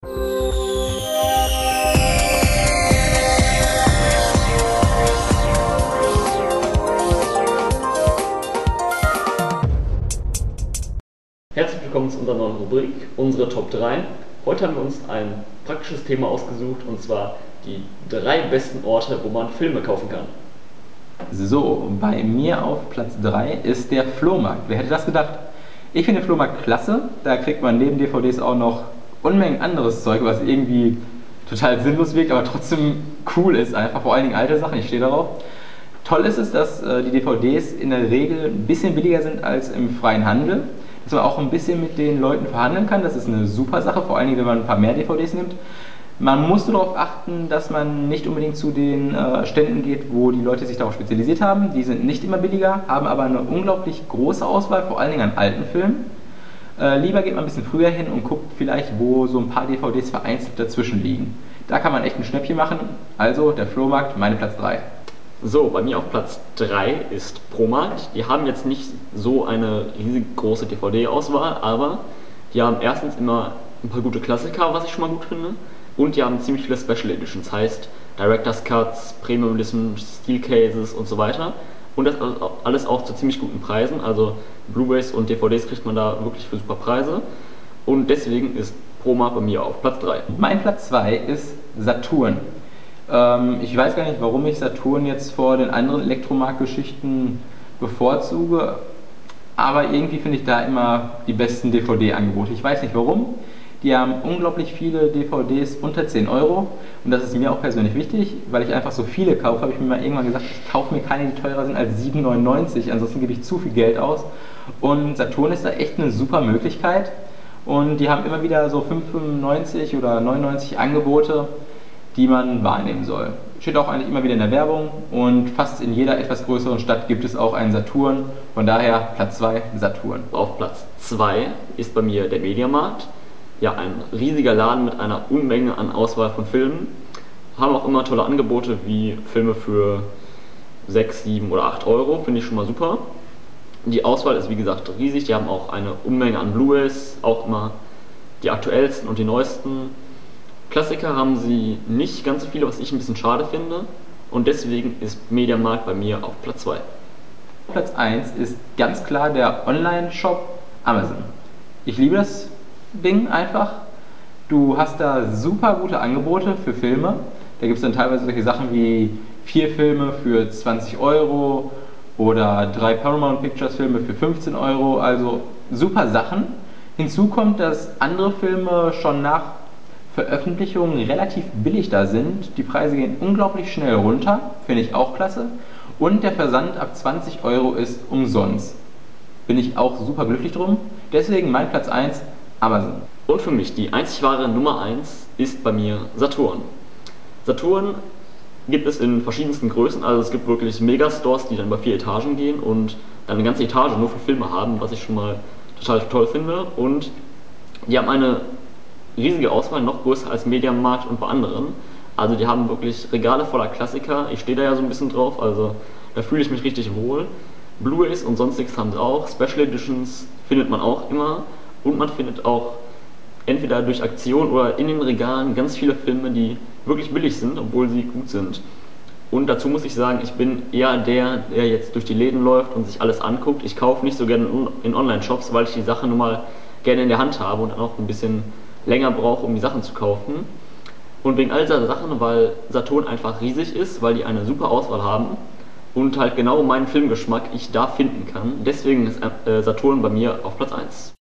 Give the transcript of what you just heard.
Herzlich willkommen zu unserer neuen Rubrik, unsere Top 3. Heute haben wir uns ein praktisches Thema ausgesucht und zwar die drei besten Orte, wo man Filme kaufen kann. So, bei mir auf Platz 3 ist der Flohmarkt. Wer hätte das gedacht? Ich finde den Flohmarkt klasse. Da kriegt man neben DVDs auch noch Unmengen anderes Zeug, was irgendwie total sinnlos wirkt, aber trotzdem cool ist. Einfach vor allen Dingen alte Sachen, ich stehe darauf. Toll ist es, dass äh, die DVDs in der Regel ein bisschen billiger sind als im freien Handel. Dass man auch ein bisschen mit den Leuten verhandeln kann. Das ist eine super Sache, vor allen Dingen, wenn man ein paar mehr DVDs nimmt. Man muss darauf achten, dass man nicht unbedingt zu den äh, Ständen geht, wo die Leute sich darauf spezialisiert haben. Die sind nicht immer billiger, haben aber eine unglaublich große Auswahl, vor allen Dingen an alten Filmen. Äh, lieber geht man ein bisschen früher hin und guckt vielleicht, wo so ein paar DVDs vereinzelt dazwischen liegen. Da kann man echt ein Schnäppchen machen. Also der Flohmarkt, meine Platz 3. So, bei mir auf Platz 3 ist Promarkt. Die haben jetzt nicht so eine riesig große DVD-Auswahl, aber die haben erstens immer ein paar gute Klassiker, was ich schon mal gut finde. Und die haben ziemlich viele Special Editions, heißt Director's Cuts, Premium Editions, Steel Cases und so weiter. Und das alles auch zu ziemlich guten Preisen. Also Blu-rays und DVDs kriegt man da wirklich für super Preise. Und deswegen ist Proma bei mir auf Platz 3. Mein Platz 2 ist Saturn. Ähm, ich weiß gar nicht, warum ich Saturn jetzt vor den anderen Elektromarktgeschichten bevorzuge. Aber irgendwie finde ich da immer die besten DVD-Angebote. Ich weiß nicht warum. Die haben unglaublich viele DVDs unter 10 Euro und das ist mir auch persönlich wichtig, weil ich einfach so viele kaufe, habe ich mir mal irgendwann gesagt, ich kaufe mir keine, die teurer sind als 7,99, ansonsten gebe ich zu viel Geld aus. Und Saturn ist da echt eine super Möglichkeit und die haben immer wieder so 5,95 oder 99 Angebote, die man wahrnehmen soll. Steht auch eigentlich immer wieder in der Werbung und fast in jeder etwas größeren Stadt gibt es auch einen Saturn. Von daher Platz 2 Saturn. Auf Platz 2 ist bei mir der Mediamarkt ja, ein riesiger Laden mit einer Unmenge an Auswahl von Filmen. Haben auch immer tolle Angebote wie Filme für 6, 7 oder 8 Euro, finde ich schon mal super. Die Auswahl ist wie gesagt riesig, die haben auch eine Unmenge an Blu-rays, auch immer die aktuellsten und die neuesten. Klassiker haben sie nicht ganz so viele, was ich ein bisschen schade finde. Und deswegen ist Mediamarkt bei mir auf Platz 2. Platz 1 ist ganz klar der Online-Shop Amazon. Ich liebe das Ding einfach. Du hast da super gute Angebote für Filme. Da gibt es dann teilweise solche Sachen wie vier Filme für 20 Euro oder drei Paramount Pictures Filme für 15 Euro. Also super Sachen. Hinzu kommt, dass andere Filme schon nach Veröffentlichung relativ billig da sind. Die Preise gehen unglaublich schnell runter, finde ich auch klasse. Und der Versand ab 20 Euro ist umsonst. Bin ich auch super glücklich drum. Deswegen mein Platz 1 Amazon. Und für mich die einzig wahre Nummer 1 ist bei mir Saturn. Saturn gibt es in verschiedensten Größen, also es gibt wirklich Megastores, die dann über vier Etagen gehen und dann eine ganze Etage nur für Filme haben, was ich schon mal total toll finde. Und die haben eine riesige Auswahl, noch größer als Mediamarkt und bei anderen. Also die haben wirklich Regale voller Klassiker. Ich stehe da ja so ein bisschen drauf, also da fühle ich mich richtig wohl. Blu-rays und sonstiges haben sie auch. Special Editions findet man auch immer. Und man findet auch entweder durch Aktion oder in den Regalen ganz viele Filme, die wirklich billig sind, obwohl sie gut sind. Und dazu muss ich sagen, ich bin eher der, der jetzt durch die Läden läuft und sich alles anguckt. Ich kaufe nicht so gerne in Online-Shops, weil ich die Sache nun mal gerne in der Hand habe und auch ein bisschen länger brauche, um die Sachen zu kaufen. Und wegen all dieser Sachen, weil Saturn einfach riesig ist, weil die eine super Auswahl haben und halt genau meinen Filmgeschmack ich da finden kann. Deswegen ist äh, Saturn bei mir auf Platz 1.